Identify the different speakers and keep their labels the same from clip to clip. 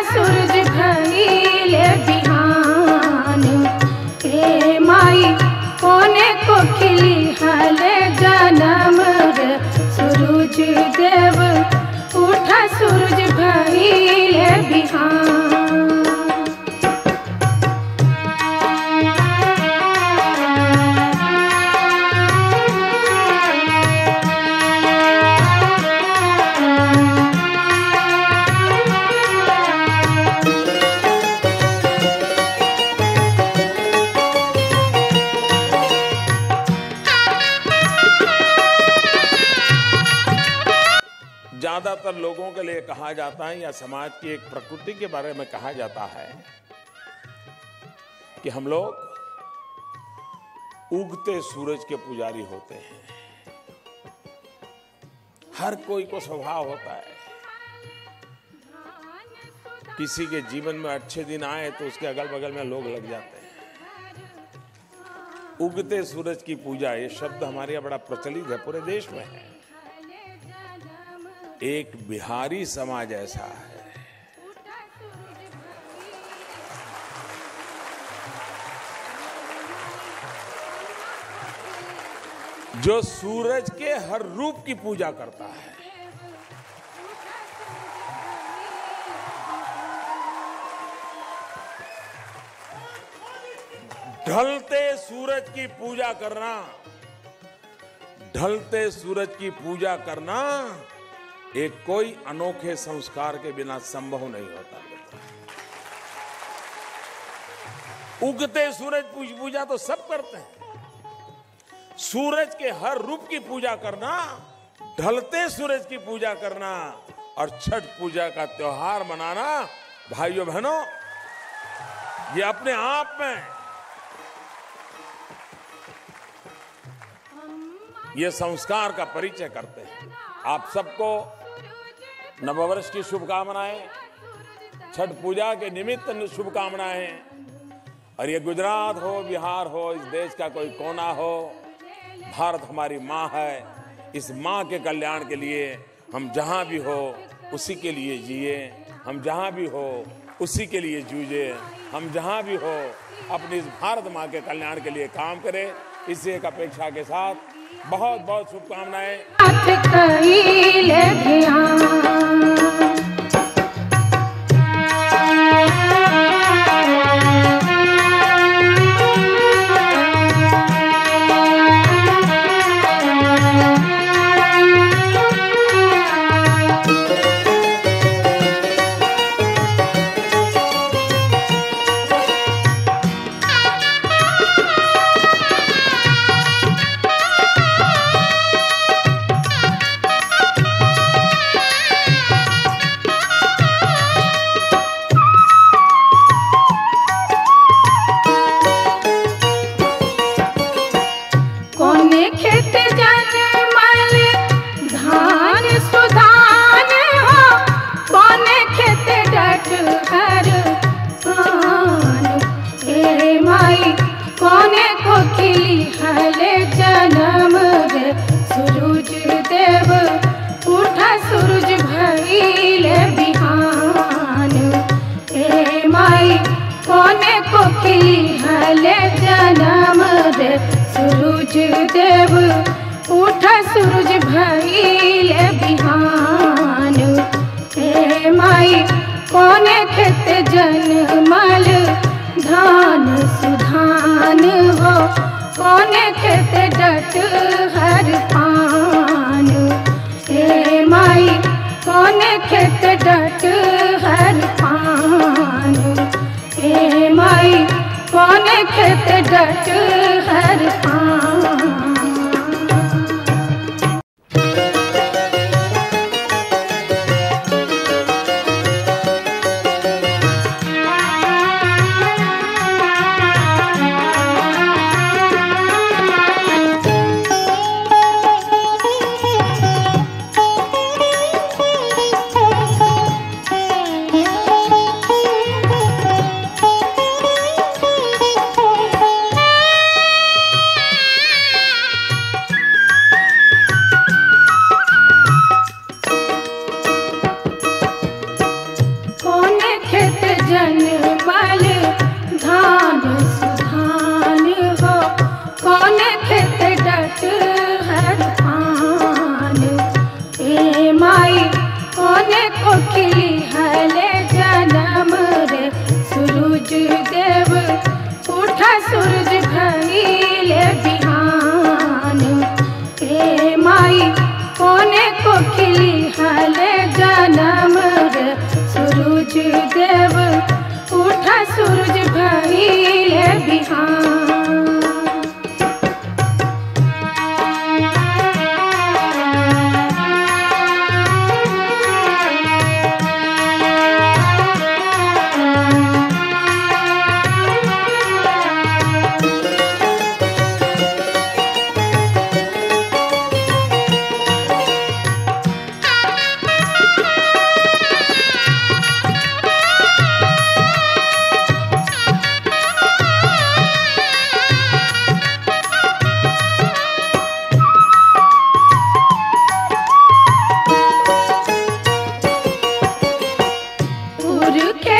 Speaker 1: Assurance.
Speaker 2: ज़्यादातर लोगों के लिए कहा जाता है या समाज की एक प्रकृति के बारे में कहा जाता है कि हम लोग उगते सूरज के पुजारी होते हैं। हर कोई को स्वभाव होता है। किसी के जीवन में अच्छे दिन आए तो उसके अगल बगल में लोग लग जाते हैं। उगते सूरज की पूजा, ये शब्द हमारे यहाँ बड़ा प्रचलित है, पूरे देश में है। एक बिहारी समाज ऐसा है। जो सूरज के हर रूप की पूजा करता है। ढलते सूरज की पूजा करना, ढलते सूरज की पूजा करना एक कोई अनोखे संस्कार के बिना संभव नहीं होता उगते सूरज पूजा तो सब करते हैं। सूरज के हर रूप की पूजा करना, ढलते सूरज की पूजा करना और छठ पूजा का त्योहार मनाना, भाइयों बहनों, ये अपने आप में ये संस्कार का परिचय करते हैं। आप सबको नववर्ष की शुभकामनाएँ। छठ पूजा के निमित्त शुभकामनाएँ। और ये गुजरात हो, बिहार हो, इस देश का कोई कोना हो, भारत हमारी माँ है। इस माँ के कल्याण के लिए हम जहाँ भी हो, उसी के लिए जिए। हम जहाँ भी हो, उसी के लिए जूझे। हम जहाँ भी हो, अपनी इस भारत माँ के कल्याण के लिए काम करें। इसी एक अपेक्षा के साथ बहुत बहुत शुभकामनाएँ
Speaker 1: सूरज भइले बिहान। हे माई, कोने खेत जनमल धान सुधान हो? कोने खेत डट हर पान? हे माई, कोने खेत डट हर पान? हे माई, कोने खेत डट हर पान? मन Okay.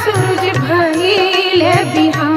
Speaker 1: सूरज भइल बिहार